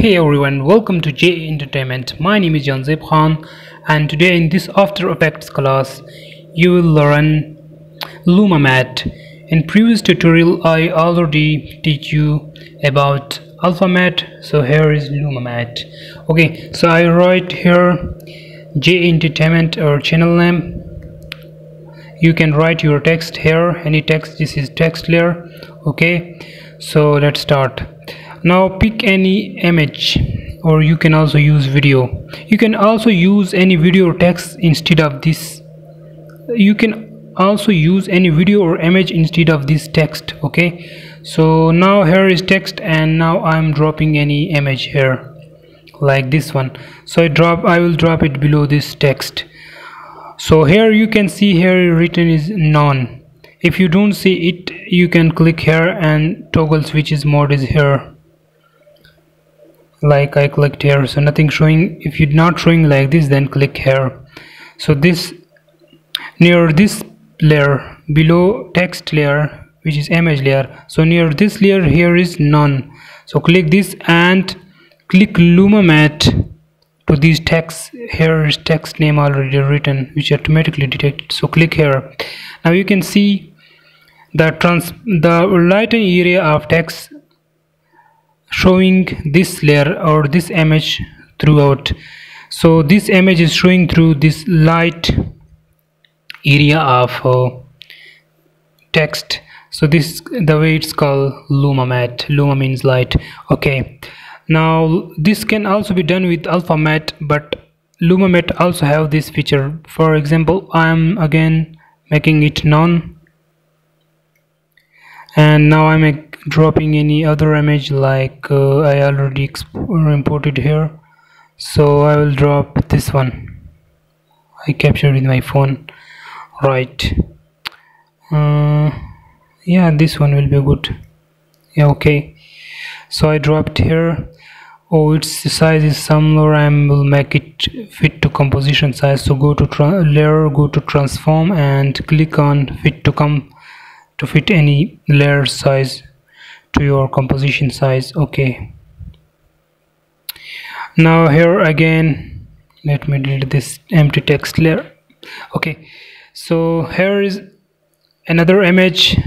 Hey everyone, welcome to J Entertainment. My name is Janzeb Khan and today in this After Effects class you will learn LumaMatte. In previous tutorial I already teach you about AlphaMatte so here is LumaMatte. Okay, so I write here J Entertainment or channel name. You can write your text here, any text, this is text layer. Okay, so let's start now pick any image or you can also use video. You can also use any video or text instead of this. You can also use any video or image instead of this text okay? So now here is text and now I'm dropping any image here like this one. So I drop I will drop it below this text. So here you can see here written is none. If you don't see it you can click here and toggle switches mode is here like I clicked here so nothing showing. If you're not showing like this then click here. So this near this layer below text layer which is image layer so near this layer here is none. So click this and click LumaMatte to these text here is text name already written which automatically detected. So click here. Now you can see the trans the lighten area of text showing this layer or this image throughout. So this image is showing through this light area of uh, text. So this the way it's called luma matte. Luma means light. Okay. Now this can also be done with alpha matte but luma matte also have this feature. For example i'm again making it none and now i'm dropping any other image like uh, I already imported here. So I will drop this one. I captured with my phone. Right. Uh, yeah this one will be good. Yeah okay. So I dropped here. Oh its size is smaller I will make it fit to composition size. So go to layer go to transform and click on fit to come to fit any layer size to your composition size okay. Now here again let me delete this empty text layer okay. So here is another image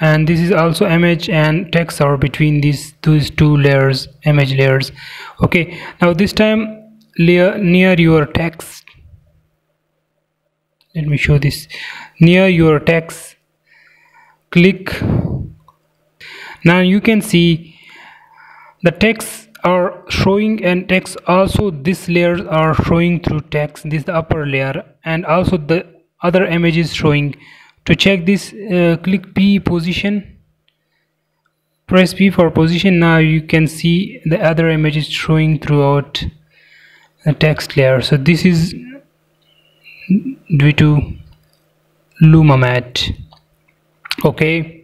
and this is also image and text are between these these two layers image layers okay. Now this time layer near your text let me show this. Near your text click now you can see the text are showing and text also this layers are showing through text this the upper layer and also the other images showing. To check this uh, click P position press P for position. Now you can see the other images showing throughout the text layer. So this is due to LumaMatte. Okay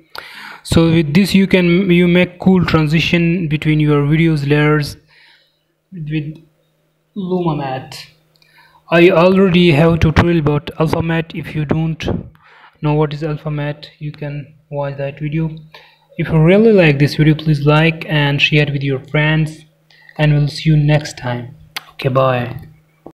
so with this you can you make cool transition between your videos layers with luma LumaMatte. I already have a tutorial about alpha AlphaMatte. If you don't know what is alpha AlphaMatte you can watch that video. If you really like this video please like and share it with your friends. And we'll see you next time. Okay bye